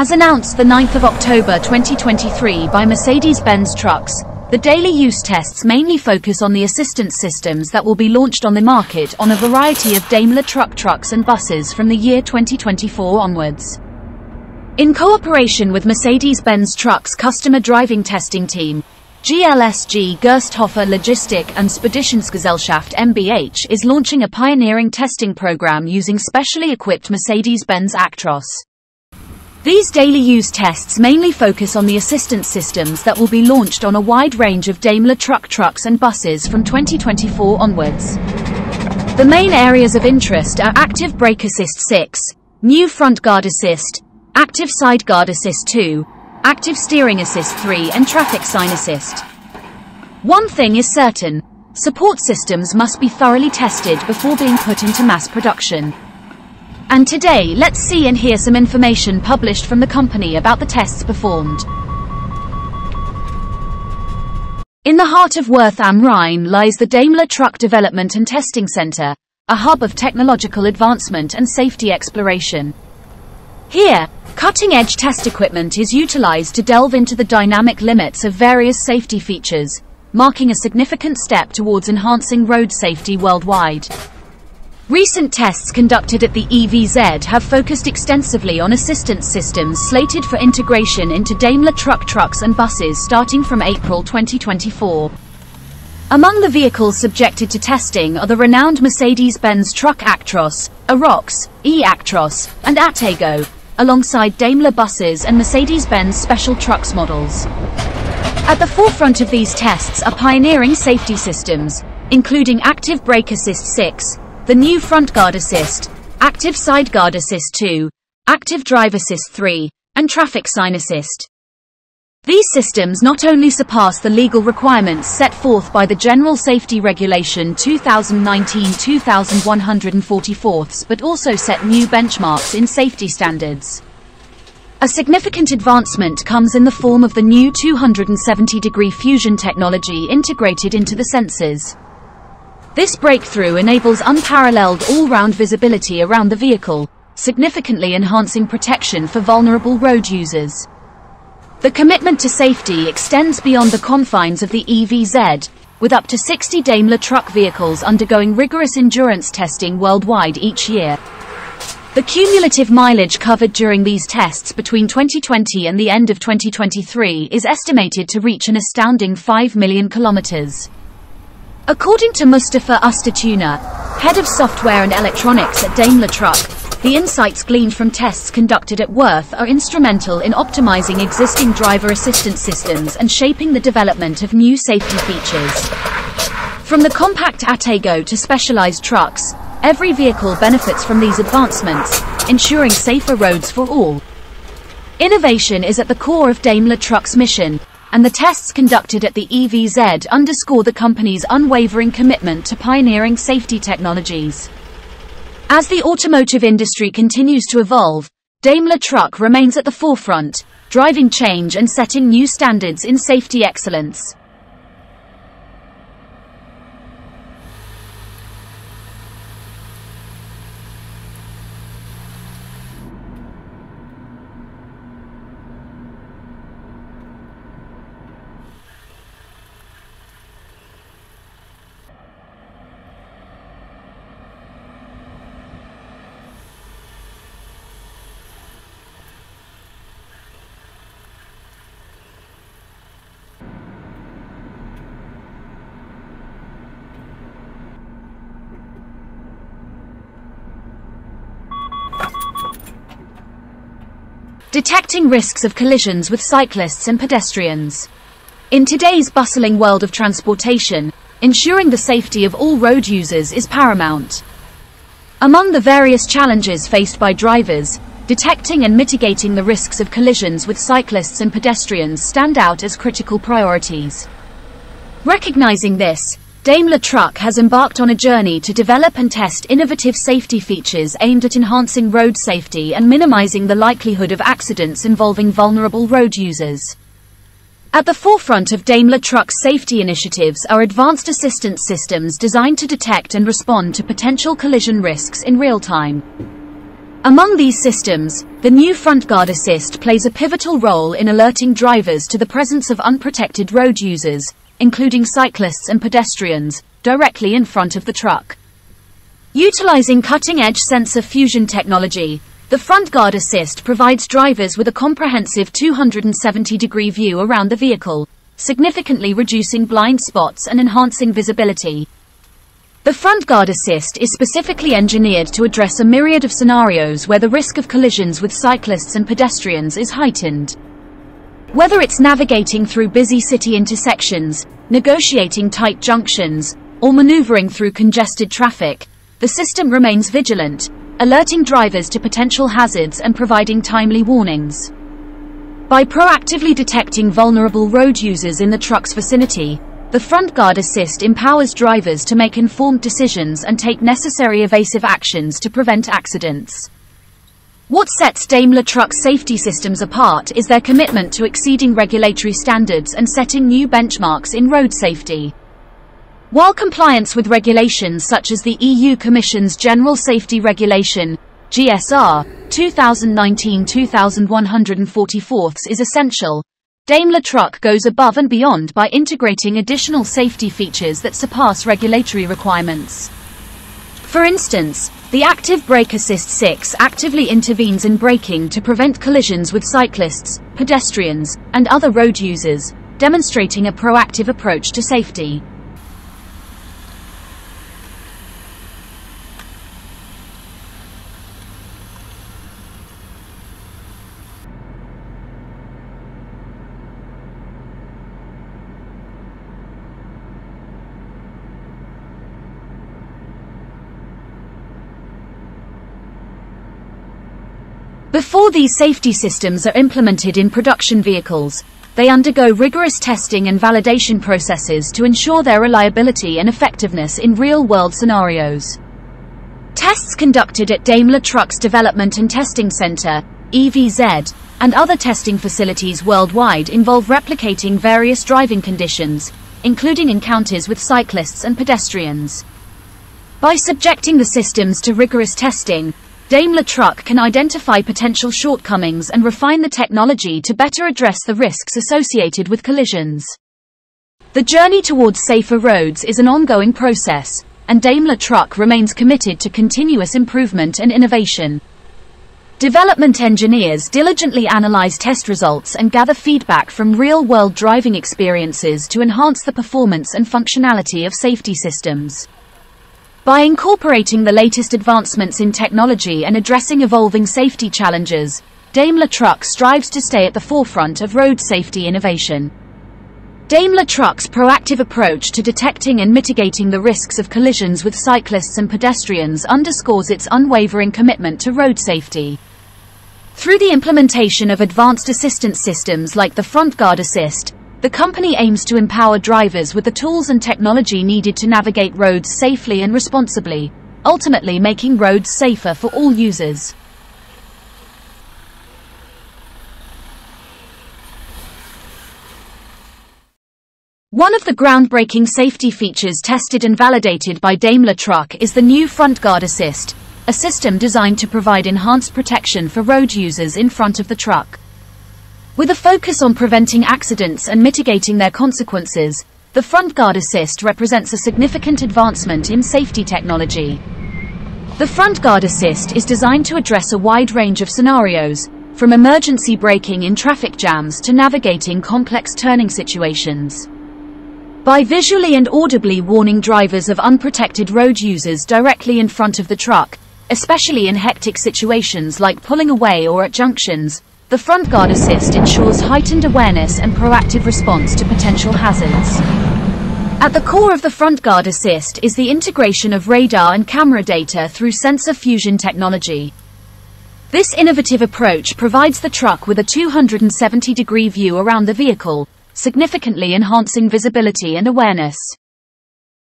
As announced the 9th of October 2023 by Mercedes-Benz Trucks, the daily use tests mainly focus on the assistance systems that will be launched on the market on a variety of Daimler Truck trucks and buses from the year 2024 onwards. In cooperation with Mercedes-Benz Trucks customer driving testing team, GLSG Gersthofer Logistik and Speditionsgesellschaft MBH is launching a pioneering testing program using specially equipped Mercedes-Benz Actros. These daily use tests mainly focus on the assistance systems that will be launched on a wide range of Daimler truck trucks and buses from 2024 onwards. The main areas of interest are Active Brake Assist 6, New Front Guard Assist, Active Side Guard Assist 2, Active Steering Assist 3 and Traffic Sign Assist. One thing is certain, support systems must be thoroughly tested before being put into mass production. And today, let's see and hear some information published from the company about the tests performed. In the heart of Wörth am Rhein lies the Daimler Truck Development and Testing Center, a hub of technological advancement and safety exploration. Here, cutting-edge test equipment is utilized to delve into the dynamic limits of various safety features, marking a significant step towards enhancing road safety worldwide. Recent tests conducted at the EVZ have focused extensively on assistance systems slated for integration into Daimler truck trucks and buses starting from April 2024. Among the vehicles subjected to testing are the renowned Mercedes-Benz Truck Actros, Arocs, E-Actros, and Atego, alongside Daimler buses and Mercedes-Benz special trucks models. At the forefront of these tests are pioneering safety systems, including Active Brake Assist 6, the new Front Guard Assist, Active Side Guard Assist 2, Active Drive Assist 3, and Traffic Sign Assist. These systems not only surpass the legal requirements set forth by the General Safety Regulation 2019-2144 but also set new benchmarks in safety standards. A significant advancement comes in the form of the new 270-degree fusion technology integrated into the sensors. This breakthrough enables unparalleled all-round visibility around the vehicle, significantly enhancing protection for vulnerable road users. The commitment to safety extends beyond the confines of the EVZ, with up to 60 Daimler truck vehicles undergoing rigorous endurance testing worldwide each year. The cumulative mileage covered during these tests between 2020 and the end of 2023 is estimated to reach an astounding 5 million kilometers. According to Mustafa Ustatuna, head of software and electronics at Daimler Truck, the insights gleaned from tests conducted at Wörth are instrumental in optimizing existing driver assistance systems and shaping the development of new safety features. From the compact Atego to specialized trucks, every vehicle benefits from these advancements, ensuring safer roads for all. Innovation is at the core of Daimler Truck's mission, and the tests conducted at the EVZ underscore the company's unwavering commitment to pioneering safety technologies. As the automotive industry continues to evolve, Daimler Truck remains at the forefront, driving change and setting new standards in safety excellence. Detecting risks of collisions with cyclists and pedestrians. In today's bustling world of transportation, ensuring the safety of all road users is paramount. Among the various challenges faced by drivers, detecting and mitigating the risks of collisions with cyclists and pedestrians stand out as critical priorities. Recognizing this, Daimler Truck has embarked on a journey to develop and test innovative safety features aimed at enhancing road safety and minimizing the likelihood of accidents involving vulnerable road users. At the forefront of Daimler Truck's safety initiatives are advanced assistance systems designed to detect and respond to potential collision risks in real time. Among these systems, the new front guard assist plays a pivotal role in alerting drivers to the presence of unprotected road users, including cyclists and pedestrians, directly in front of the truck. Utilizing cutting-edge sensor fusion technology, the front guard assist provides drivers with a comprehensive 270-degree view around the vehicle, significantly reducing blind spots and enhancing visibility. The front guard assist is specifically engineered to address a myriad of scenarios where the risk of collisions with cyclists and pedestrians is heightened. Whether it's navigating through busy city intersections, negotiating tight junctions, or maneuvering through congested traffic, the system remains vigilant, alerting drivers to potential hazards and providing timely warnings. By proactively detecting vulnerable road users in the truck's vicinity, the front guard assist empowers drivers to make informed decisions and take necessary evasive actions to prevent accidents. What sets Daimler Truck safety systems apart is their commitment to exceeding regulatory standards and setting new benchmarks in road safety. While compliance with regulations such as the EU Commission's General Safety Regulation, GSR, 2019-2144 is essential, Daimler Truck goes above and beyond by integrating additional safety features that surpass regulatory requirements. For instance, the Active Brake Assist 6 actively intervenes in braking to prevent collisions with cyclists, pedestrians, and other road users, demonstrating a proactive approach to safety. Before these safety systems are implemented in production vehicles, they undergo rigorous testing and validation processes to ensure their reliability and effectiveness in real-world scenarios. Tests conducted at Daimler Trucks Development and Testing Center, EVZ, and other testing facilities worldwide involve replicating various driving conditions, including encounters with cyclists and pedestrians. By subjecting the systems to rigorous testing, Daimler Truck can identify potential shortcomings and refine the technology to better address the risks associated with collisions. The journey towards safer roads is an ongoing process, and Daimler Truck remains committed to continuous improvement and innovation. Development engineers diligently analyze test results and gather feedback from real-world driving experiences to enhance the performance and functionality of safety systems. By incorporating the latest advancements in technology and addressing evolving safety challenges, Daimler Truck strives to stay at the forefront of road safety innovation. Daimler Truck's proactive approach to detecting and mitigating the risks of collisions with cyclists and pedestrians underscores its unwavering commitment to road safety. Through the implementation of advanced assistance systems like the Front Guard Assist, the company aims to empower drivers with the tools and technology needed to navigate roads safely and responsibly, ultimately making roads safer for all users. One of the groundbreaking safety features tested and validated by Daimler Truck is the new Front Guard Assist, a system designed to provide enhanced protection for road users in front of the truck. With a focus on preventing accidents and mitigating their consequences, the front guard assist represents a significant advancement in safety technology. The front guard assist is designed to address a wide range of scenarios, from emergency braking in traffic jams to navigating complex turning situations. By visually and audibly warning drivers of unprotected road users directly in front of the truck, especially in hectic situations like pulling away or at junctions, the front guard assist ensures heightened awareness and proactive response to potential hazards. At the core of the front guard assist is the integration of radar and camera data through sensor fusion technology. This innovative approach provides the truck with a 270 degree view around the vehicle, significantly enhancing visibility and awareness.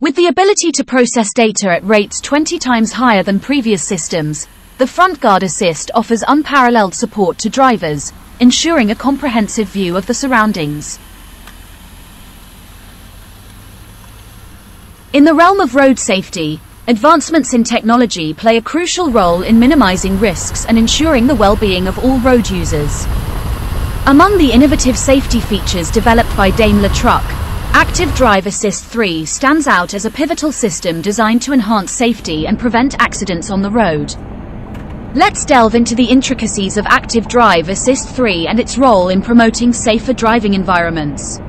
With the ability to process data at rates 20 times higher than previous systems, the front guard assist offers unparalleled support to drivers, ensuring a comprehensive view of the surroundings. In the realm of road safety, advancements in technology play a crucial role in minimizing risks and ensuring the well-being of all road users. Among the innovative safety features developed by Daimler Truck, Active Drive Assist 3 stands out as a pivotal system designed to enhance safety and prevent accidents on the road. Let's delve into the intricacies of Active Drive Assist 3 and its role in promoting safer driving environments.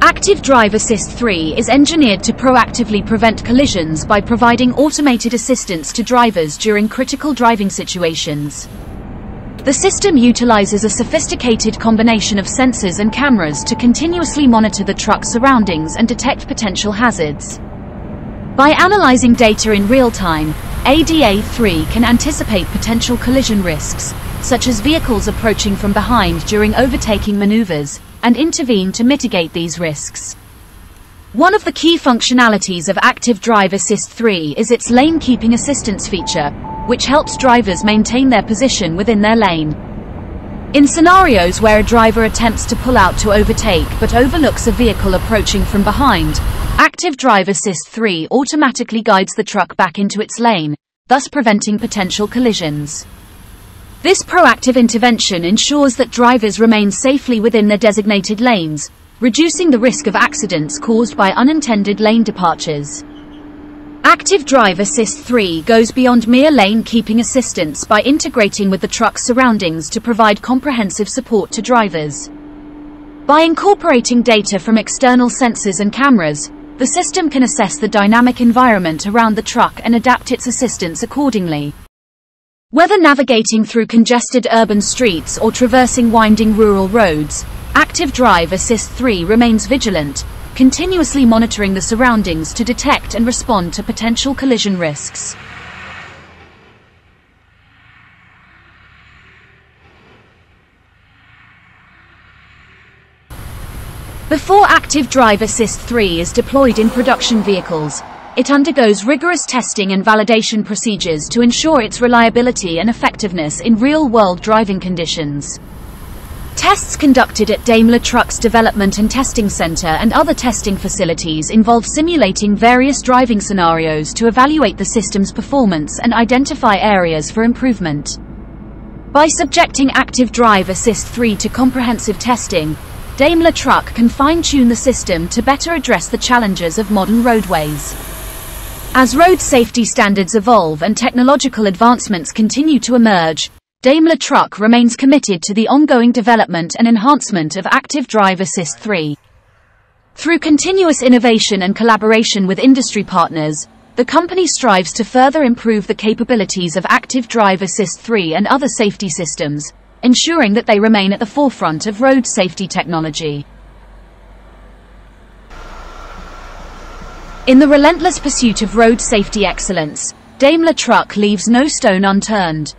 Active Drive Assist 3 is engineered to proactively prevent collisions by providing automated assistance to drivers during critical driving situations. The system utilizes a sophisticated combination of sensors and cameras to continuously monitor the truck's surroundings and detect potential hazards. By analyzing data in real time, ADA3 can anticipate potential collision risks, such as vehicles approaching from behind during overtaking maneuvers, and intervene to mitigate these risks. One of the key functionalities of Active Drive Assist 3 is its lane keeping assistance feature, which helps drivers maintain their position within their lane. In scenarios where a driver attempts to pull out to overtake but overlooks a vehicle approaching from behind, Active Drive Assist 3 automatically guides the truck back into its lane, thus preventing potential collisions. This proactive intervention ensures that drivers remain safely within their designated lanes, reducing the risk of accidents caused by unintended lane departures. Active Drive Assist 3 goes beyond mere lane keeping assistance by integrating with the truck's surroundings to provide comprehensive support to drivers. By incorporating data from external sensors and cameras, the system can assess the dynamic environment around the truck and adapt its assistance accordingly. Whether navigating through congested urban streets or traversing winding rural roads, Active Drive Assist 3 remains vigilant, continuously monitoring the surroundings to detect and respond to potential collision risks. Before Active Drive Assist 3 is deployed in production vehicles, it undergoes rigorous testing and validation procedures to ensure its reliability and effectiveness in real-world driving conditions. Tests conducted at Daimler Truck's Development and Testing Center and other testing facilities involve simulating various driving scenarios to evaluate the system's performance and identify areas for improvement. By subjecting Active Drive Assist 3 to comprehensive testing, Daimler Truck can fine-tune the system to better address the challenges of modern roadways. As road safety standards evolve and technological advancements continue to emerge, Daimler Truck remains committed to the ongoing development and enhancement of Active Drive Assist 3. Through continuous innovation and collaboration with industry partners, the company strives to further improve the capabilities of Active Drive Assist 3 and other safety systems, ensuring that they remain at the forefront of road safety technology. In the relentless pursuit of road safety excellence, Daimler Truck leaves no stone unturned.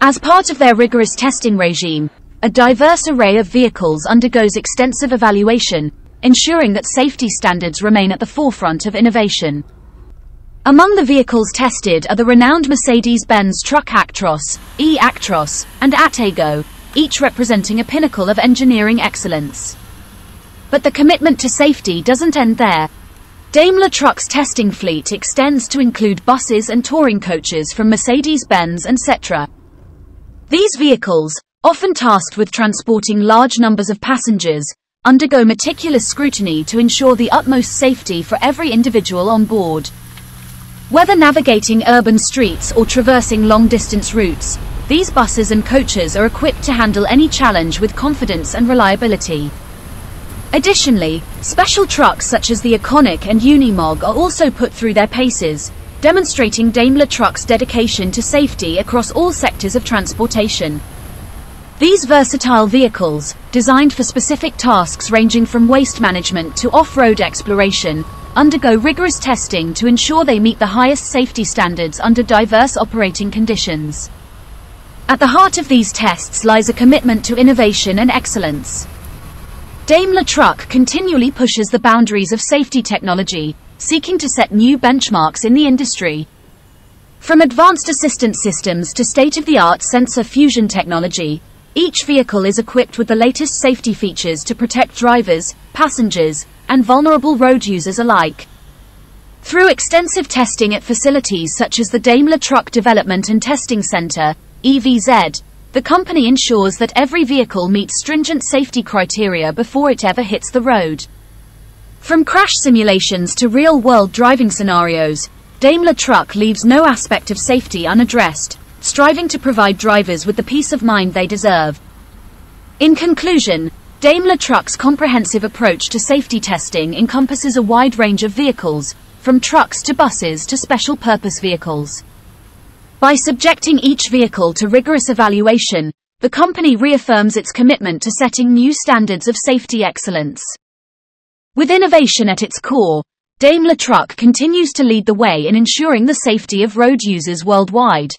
As part of their rigorous testing regime, a diverse array of vehicles undergoes extensive evaluation, ensuring that safety standards remain at the forefront of innovation. Among the vehicles tested are the renowned Mercedes-Benz truck Actros, E-Actros, and Atego, each representing a pinnacle of engineering excellence. But the commitment to safety doesn't end there. Daimler Truck's testing fleet extends to include buses and touring coaches from Mercedes-Benz and Setra, these vehicles, often tasked with transporting large numbers of passengers, undergo meticulous scrutiny to ensure the utmost safety for every individual on board. Whether navigating urban streets or traversing long-distance routes, these buses and coaches are equipped to handle any challenge with confidence and reliability. Additionally, special trucks such as the Econic and Unimog are also put through their paces, demonstrating Daimler Truck's dedication to safety across all sectors of transportation. These versatile vehicles, designed for specific tasks ranging from waste management to off-road exploration, undergo rigorous testing to ensure they meet the highest safety standards under diverse operating conditions. At the heart of these tests lies a commitment to innovation and excellence. Daimler Truck continually pushes the boundaries of safety technology, seeking to set new benchmarks in the industry. From advanced assistance systems to state-of-the-art sensor fusion technology, each vehicle is equipped with the latest safety features to protect drivers, passengers, and vulnerable road users alike. Through extensive testing at facilities such as the Daimler Truck Development and Testing Center, EVZ, the company ensures that every vehicle meets stringent safety criteria before it ever hits the road. From crash simulations to real-world driving scenarios, Daimler Truck leaves no aspect of safety unaddressed, striving to provide drivers with the peace of mind they deserve. In conclusion, Daimler Truck's comprehensive approach to safety testing encompasses a wide range of vehicles, from trucks to buses to special purpose vehicles. By subjecting each vehicle to rigorous evaluation, the company reaffirms its commitment to setting new standards of safety excellence. With innovation at its core, Daimler Truck continues to lead the way in ensuring the safety of road users worldwide.